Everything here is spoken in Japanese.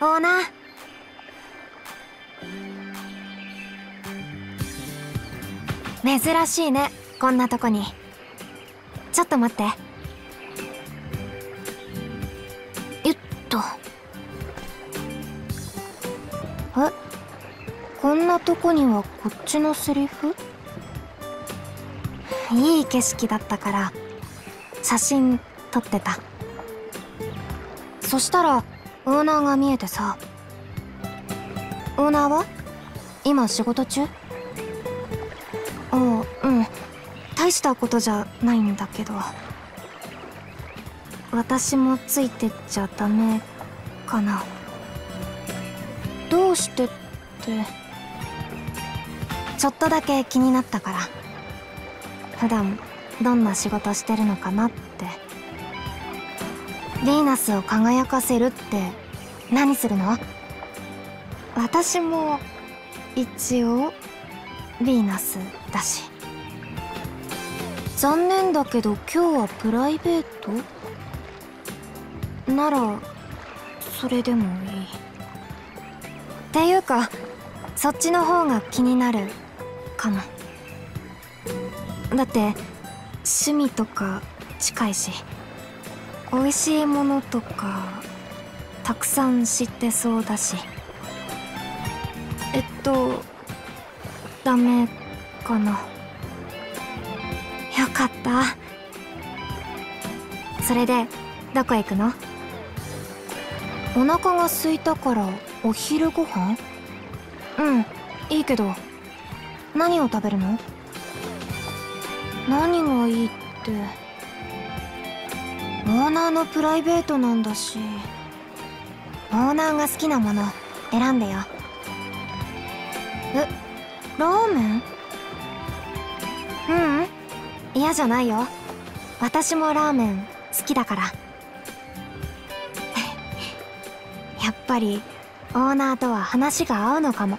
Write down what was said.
オーナー珍しいねこんなとこに。ちょっと待って。よっと。え？こんなとこにはこっちのセリフ？いい景色だったから写真撮ってた。そしたらオーナーが見えてさ。オーナーは？今仕事中？ああうん。大したことじゃないんだけど。私もついてっちゃダメかな。どうしてって。ちょっとだけ気になったから。普段どんな仕事してるのかなって。ヴィーナスを輝かせるって何するの？私も一応ヴィーナスだし。残念だけど今日はプライベート？ならそれでもいい。っていうかそっちの方が気になるかも。だって趣味とか近いし。美味しいものとかたくさん知ってそうだし。えっとダメかな。よかった。それでどこ行くの？お腹が空いたからお昼ご飯？うんいいけど何を食べるの？何がいいって。オーナーのプライベートなんだし。オーナーが好きなもの選んでよ。えラーメン？ううん。嫌じゃないよ。私もラーメン好きだから。やっぱりオーナーとは話が合うのかも。